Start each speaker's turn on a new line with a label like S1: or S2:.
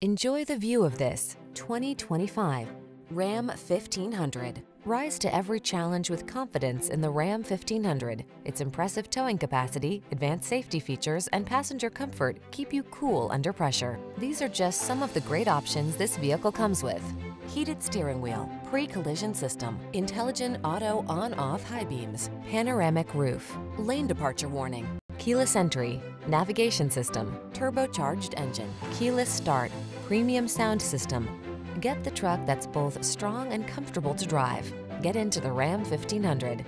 S1: Enjoy the view of this 2025 Ram 1500. Rise to every challenge with confidence in the Ram 1500. Its impressive towing capacity, advanced safety features, and passenger comfort keep you cool under pressure. These are just some of the great options this vehicle comes with. Heated steering wheel, pre-collision system, intelligent auto on-off high beams, panoramic roof, lane departure warning, keyless entry, navigation system, turbocharged engine, keyless start, premium sound system. Get the truck that's both strong and comfortable to drive. Get into the Ram 1500.